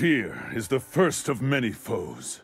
Fear is the first of many foes.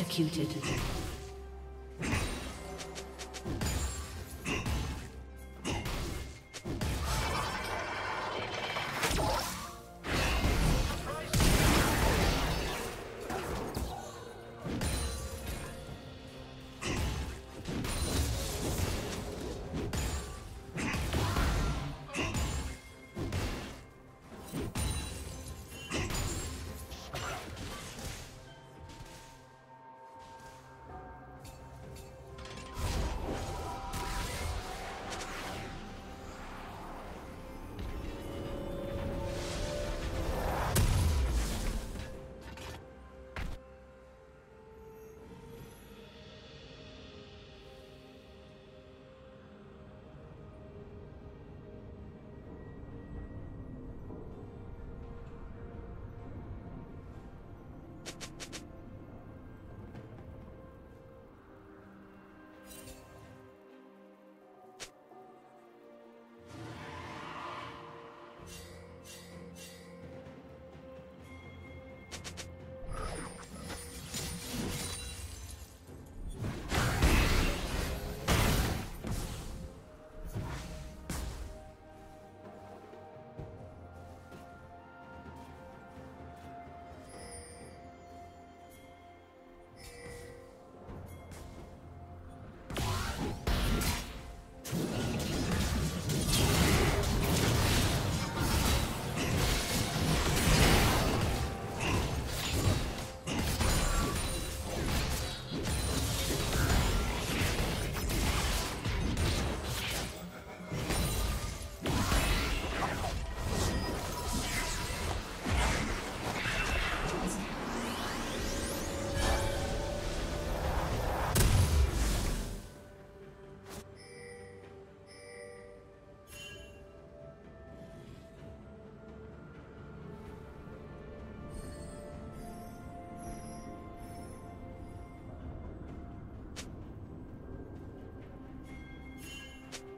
Executed.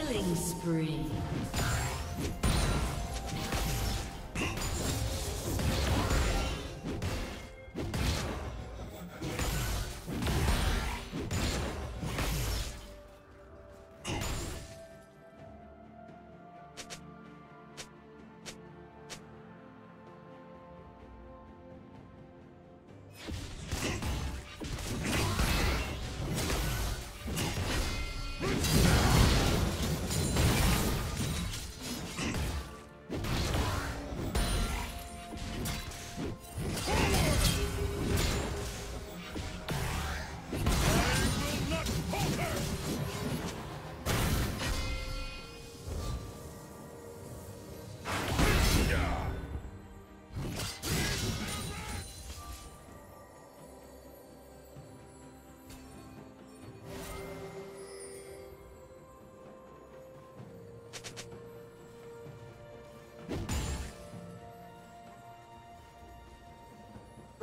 Killing spree.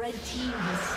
Red team has